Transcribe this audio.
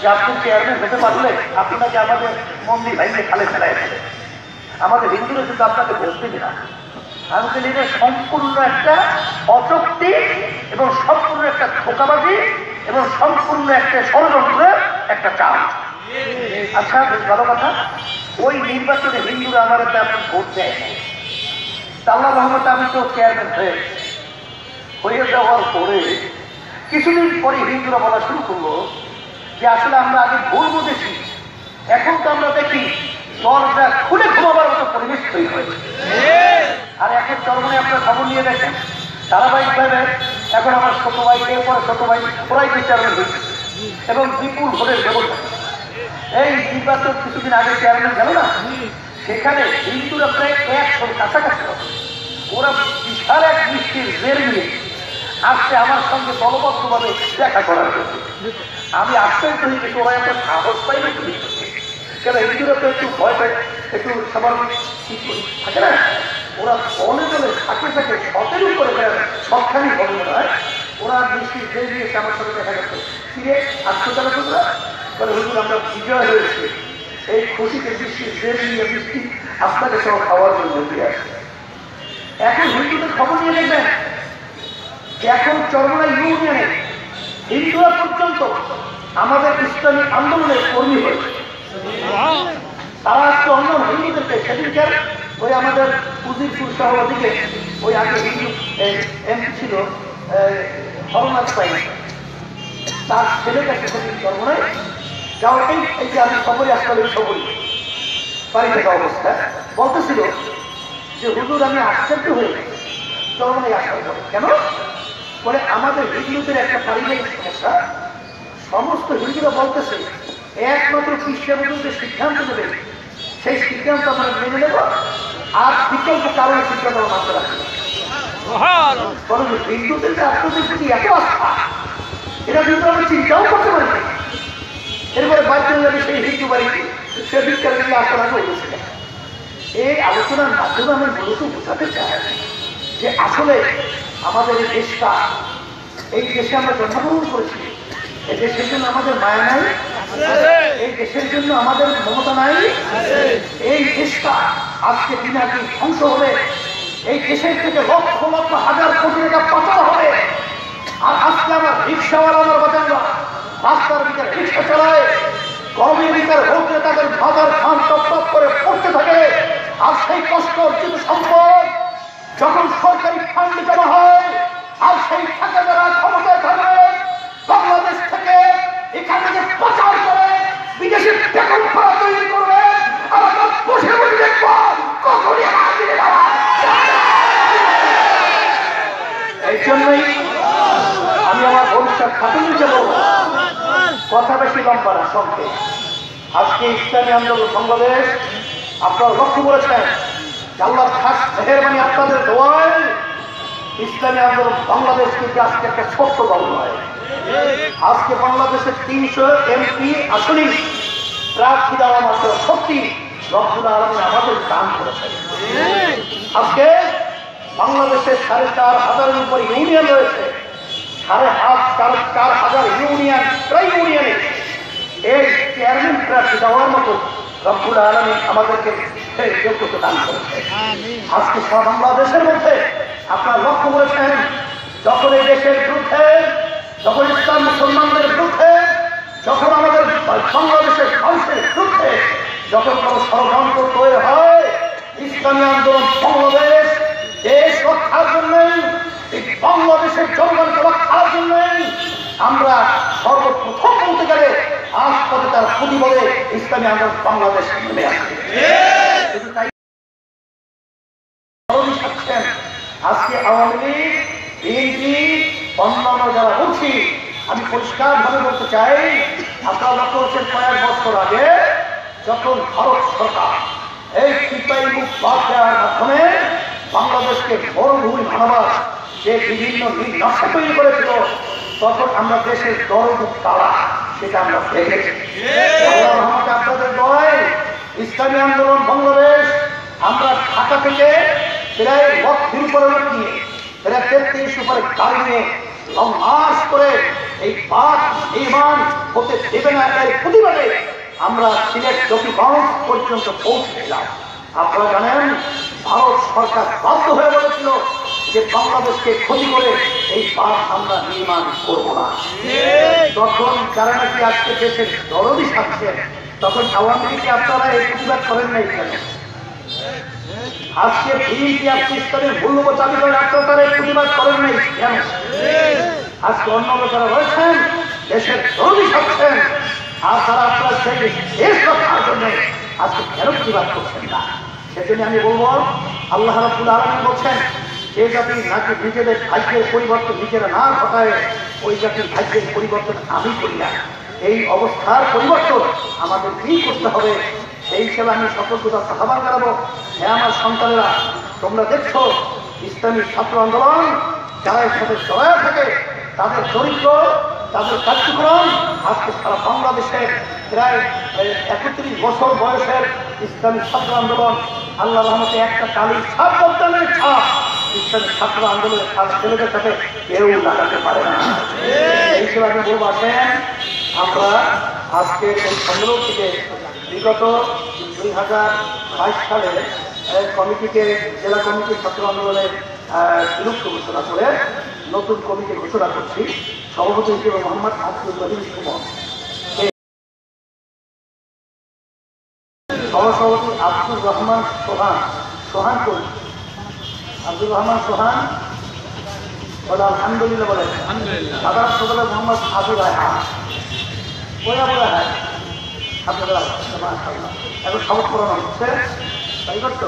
যে আপনি চেয়ারম্যান হতে পারলে আপনাকে আমাদের মন্দির ভাইকে খালে ফেলায় ফেলে আমাদের হিন্দুরা কিন্তু আপনাকে বলতে না। আমি বলি এটা সম্পূর্ণ একটা অচক্তি এবং সম্পূর্ণ একটা ধোকাবাজি এবং সম্পূর্ণ একটা ষড়যন্ত্রের একটা চাপ। আচ্ছা ভালো কথা। ওই নির্বাচনে হিন্দুরা আমার একটা আপনি ভোট দেয় আল্লাহ রহমতে আমি তো চেয়ারম্যান হয়ে হয়ে যাওয়ার পরে কিছুদিন পরে হিন্দুরা বলা শুরু করল যে আসলে আমরা আগে ভুল বুঝেছি। এখন তো আমরা দেখি দরজা খুলে ঘুমাবার মতো পরিবেশ তৈরি হয়েছে। আর এখন চরমনে আপনার খবর নিয়ে দেখেন, ধারাবাহিকভাবে এখন আমার ছোট ভাই এরপরে ছোট ভাই ওরাই চেয়ারম্যান হয়েছে। এবং বিপুল ভোটের ব্যবস্থা। এই নির্বাচন কিছুদিন আগে চেয়ারম্যান গেল না? সেখানে হিন্দুরা প্রায় একশোর কাছাকাছি ওরা বিশাল এক মিষ্টির জের নিয়ে আসছে আমার সঙ্গে দলবদ্ধভাবে দেখা করার জন্য। আমি আশ্চর্য হয়ে গেছি, ওরা একটা সাহস পাই? কেন হিন্দুরা তো একটু ভয় পায়, একটু সবার থাকে না? ওরা বলে বলে থাকে থাকে সতের উপরে সবখানি বলে নয় ওরা মিষ্টি জের নিয়েছে আমার সঙ্গে দেখা গেছে ফিরে আত্মচারা তোমরা বলে, হুজুর, আমরা বিজয় হয়েছে। এই খুশিতে বৃষ্টির জেল নিয়ে বৃষ্টি আপনাকে সব খাওয়ার জন্য দিয়ে আসে এখন হিন্দুদের খবর নিয়ে দেখবেন। যে এখন চরমলা ইউনিয়নে হিন্দুরা পর্যন্ত আমাদের ইসলামী আন্দোলনের কর্মী হয়েছে তারা আজকে অন্য হিন্দুদেরকে সেদিনকার ওই আমাদের উজিরপুর সহ ওদিকে ওই আগে হিন্দু এমপি ছিল হরনাথ পাই তার ছেলেটাকে সেদিন চরমনায় যাওয়াটাই এই যে আমি খবরে আসলে খবরই বাড়ি থাকা অবস্থা, বলতেছিল যে হুজুর আমি আশ্চর্য হয়ে চরমনায় পরে কেন? বলে আমাদের হিন্দুদের একটা পারিবারিক সমস্যা। সমস্ত হিন্দুরা বলতেছে একমাত্র খ্রিস্টানদের যে সিদ্ধান্ত নেবে সেই সিদ্ধান্ত আমরা মেনে নেব আর বিকল্প কারণে সিদ্ধান্ত আমরা মানতে রাখব বরং হিন্দুদের আপনাদের প্রতি এত আস্থা এটা কিন্তু আমরা চিন্তাও করতে পারি এরপরে হয়ে যাবে সেই হিন্দু বাড়িতে সে বিজ্ঞান নিয়ে আসার আগে এই আলোচনার মাধ্যমে আমি মূলত বোঝাতে চাই যে আসলে আমাদের এই দেশটা, এই দেশে আমরা জন্মগ্রহণ করেছি। এই দেশের জন্য আমাদের মায়া নাই, এই দেশের জন্য আমাদের মমতা নাই। এই দেশটা আজকে দিন আগে ধ্বংস হবে? এই দেশের থেকে লক্ষ লক্ষ হাজার কোটি টাকা পাচার হবে। আর আজকে আমার রিক্সাওয়ালা আমার বাচ্চারা রাস্তার ভিতরে রিক্সা চালায়, গরমের ভিতরে হোকলে তাদের কথা বেশি লম্বা না সংক্ষেপ আজকে ইসলামী আন্দোলন বাংলাদেশ, আপনারা লক্ষ্য করেছেন? আল্লাহর খাস মেহরবানি আপনাদের দোয়ায় ইসলামী আন্দোলন বাংলাদেশ কিন্তু আজকে একটা ছোট্ট দল নয় আজকে বাংলাদেশের তিনশো এমপি আসনই প্রার্থী দেওয়া মাত্র সত্যি রব্বুল আলমী আমাদের দান করেছেন। আজকে বাংলাদেশের সাড়ে চার হাজারের উপর ইউনিয়ন রয়েছে। সাড়ে হাত চার চার হাজার ইউনিয়ন প্রায় ইউনিয়নে এই চেয়ারম্যান প্রার্থী দেওয়ার মতো রব্বুল আলমী আমাদেরকে যোগ্যতা দান করেছে আজকে সারা বাংলাদেশের মধ্যে আপনারা লক্ষ্য করেছেন যখন এই দেশের বিরুদ্ধে যখন ইসলাম মুসলমানদের বিরুদ্ধে যখন আমাদের বাংলাদেশের মানুষের বিরুদ্ধে যখন কোনো ষড়যন্ত্র তৈরি হয় ইসলামী আন্দোলন বাংলাদেশ দেশ রক্ষার জন্য এই বাংলাদেশের জনগণকে রক্ষার জন্য আমরা সর্বপ্রথম বলতে গেলে আজ পথে তার প্রতিবলে ইসলামী আন্দোলন বাংলাদেশ নেমে তাই আজকে আওয়ামী লীগ, বিএনপি, অন্যান্য যারা বলছি, আমি পরিষ্কার ভাবে বলতে চাই আপনারা লক্ষ্য করছেন কয়েক বছর আগে যখন ভারত সরকার এই সিপাহী মুখ বাদ দেওয়ার মাধ্যমে বাংলাদেশকে মরুভূমি বানাবার যে বিভিন্ন নকশা তৈরি করেছিল, তখন আমরা দেশের দরদ তারা সেটা আমরা দেখেছি। আপনাদের দয় ইসলামী আন্দোলন বাংলাদেশ, আমরা ঢাকা থেকে প্রায় লক্ষের উপরে লোক নিয়ে প্রায় তেত্রিশ উপরে গাড়ি নিয়ে লং মার্চ করে এই পাক নির্মাণ হতে দেবে না এর প্রতিবাদে আমরা সিলেট জকিগঞ্জ পর্যন্ত পৌঁছেছিলাম আপনারা জানেন, ভারত সরকার বাধ্য হয়ে বলেছিল যে বাংলাদেশকে ক্ষতি করে এই পাক আমরা নির্মাণ করব না। তখন যারা নাকি আজকে দেশের দরদি থাকছেন তখন আওয়ামী লীগকে আপনারা এই প্রতিবাদ করেন নাই কেন? আজকে বিএনপি ইসলামের মূল্যবোধ দাবি করেন আপনারা এই প্রতিবাদ করেন নাই কেন? আজকে অন্য যারা রয়েছেন, দেশের দরদি থাকছেন আর তারা আপনার সেই দেশ রক্ষার জন্য আজকে কেন প্রতিবাদ করছেন না? সেজন্য আমি বলব, আল্লাহ রাবুল আলমী বলছেন যে জাতি নাকি নিজেদের ভাগ্যের পরিবর্তন নিজেরা না ঘটায়, ওই জাতির ভাগ্যের পরিবর্তন আমি করি না। এই অবস্থার পরিবর্তন আমাদের কি করতে হবে। সেই হিসেবে আমি সতর্কতা আহ্বান জানাব। হ্যাঁ আমার সন্তানেরা, তোমরা দেখছ, ইসলামী ছাত্র আন্দোলন, যারা সাথে জড়ায় থাকে, তাদের চরিত্র, তাদের কার্যক্রম, আজকে সারা বাংলাদেশে প্রায় একত্রিশ বছর বয়সের ইসলামী ছাত্র আন্দোলন আল্লাহ রহমতে একটা কালী ছাপ বদলের ছাপ ইসলামী ছাত্র আন্দোলনের ছেলেদের সাথে কেউ লাগাতে পারে না। এই! হিসেবে আমি বলব আসেন আমরা আজকে এই সম্মেলন থেকে বিগত দুই হাজার বাইশ সালে কমিটিকে জেলা কমিটি ছাত্র আন্দোলনের বিলুপ্ত ঘোষণা করে নতুন কমিটি ঘোষণা করছি। সভাপতি হিসেবে মোহাম্মদ আব্দুল রহিম সুমন। সহসভাপতি আব্দুর রহমান সোহান সোহান আব্দুর রহমান সোহান। বলে আলহামদুলিল্লাহ বলে সাধারণ সকালে মোহাম্মদ আবু রায়হান ওই আবু রায়হান আপনারা এখন সবক করানো হচ্ছে তাই করতো